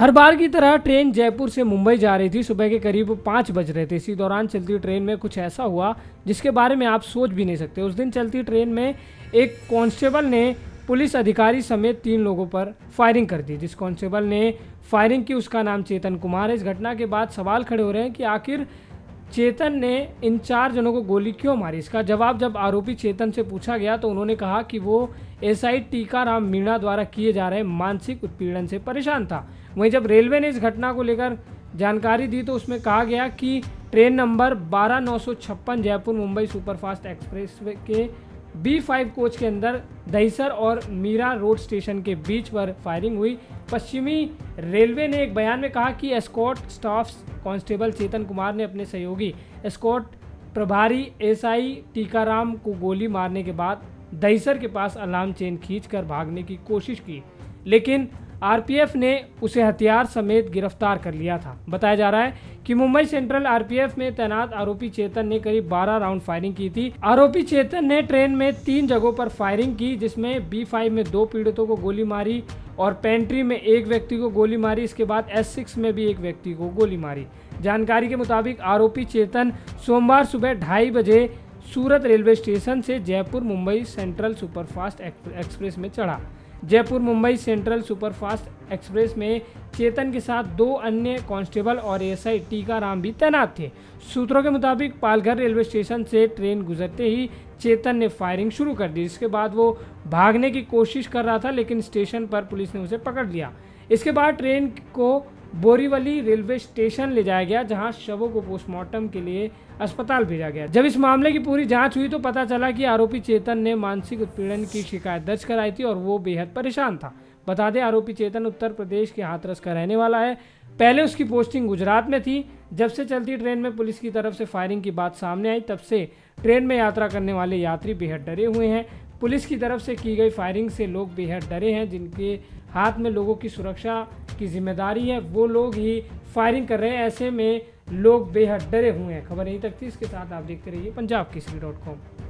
हर बार की तरह ट्रेन जयपुर से मुंबई जा रही थी। सुबह के करीब पाँच बज रहे थे। इसी दौरान चलती ट्रेन में कुछ ऐसा हुआ, जिसके बारे में आप सोच भी नहीं सकते। उस दिन चलती ट्रेन में एक कांस्टेबल ने पुलिस अधिकारी समेत तीन लोगों पर फायरिंग कर दी। जिस कांस्टेबल ने फायरिंग की, उसका नाम चेतन कुमार है। इस घटना के बाद सवाल खड़े हो रहे हैं कि आखिर चेतन ने इन चार जनों को गोली क्यों मारी? इसका जवाब जब आरोपी चेतन से पूछा गया तो उन्होंने कहा कि वो एसआई टीकाराम मीणा द्वारा किए जा रहे मानसिक उत्पीड़न से परेशान था। वहीं जब रेलवे ने इस घटना को लेकर जानकारी दी तो उसमें कहा गया कि ट्रेन नंबर बारह नौ सौ छप्पन जयपुर मुंबई सुपरफास्ट एक्सप्रेस के बी फाइव कोच के अंदर दहीसर और मीरा रोड स्टेशन के बीच पर फायरिंग हुई। पश्चिमी रेलवे ने एक बयान में कहा कि escort staff constable Chetan Kumar ने अपने सहयोगी एस्कॉट प्रभारी एसआई टीकाराम को गोली मारने के बाद दहीसर के पास अलार्म चेन खींचकर भागने की कोशिश की। लेकिन आरपीएफ ने उसे हथियार समेत गिरफ़्तार कर लिया था। बताया जा रहा है कि मुंबई सेंट्रल आरपीएफ में तैनात आरोपी चेतन ने करीब 12 राउंड फायरिंग की थी। आरोपी चेतन ने ट्रेन में तीन जगहों पर फायरिंग की, जिसमें बी फाइव में दो पीड़ितों को गोली मारी और पेंट्री में एक व्यक्ति को गोली मारी। इसके बाद एस सिक्स में भी एक व्यक्ति को गोली मारी। जानकारी के मुताबिक आरोपी चेतन सोमवार सुबह ढाई बजे सूरत रेलवे स्टेशन से Jaipur Mumbai central superfast express में चढ़ा। Jaipur Mumbai central superfast express में चेतन के साथ दो अन्य कांस्टेबल और एस एसआई टीकाराम भी तैनात थे। सूत्रों के मुताबिक पालघर रेलवे स्टेशन से ट्रेन गुजरते ही चेतन ने फायरिंग शुरू कर दी। जिसके बाद वो भागने की कोशिश कर रहा था, लेकिन स्टेशन पर पुलिस ने उसे पकड़ लिया। इसके बाद ट्रेन को बोरीवली रेलवे स्टेशन ले जाया गया, जहाँ शवों को पोस्टमार्टम के लिए अस्पताल भेजा गया। जब इस मामले की पूरी जाँच हुई तो पता चला कि आरोपी चेतन ने मानसिक उत्पीड़न की शिकायत दर्ज कराई थी और वो बेहद परेशान था। बता दें, आरोपी चेतन उत्तर प्रदेश के हाथरस का रहने वाला है। पहले उसकी पोस्टिंग गुजरात में थी। जब से चलती ट्रेन में पुलिस की तरफ़ से फायरिंग की बात सामने आई, तब से ट्रेन में यात्रा करने वाले यात्री बेहद डरे हुए हैं। पुलिस की तरफ़ से की गई फायरिंग से लोग बेहद डरे हैं, जिनके हाथ में लोगों की सुरक्षा की ज़िम्मेदारी है, वो लोग ही फायरिंग कर रहे हैं। ऐसे में लोग बेहद डरे हुए हैं। खबर यहीं तक थी, इसके साथ आप देखते रहिए पंजाब केसरी डॉट कॉम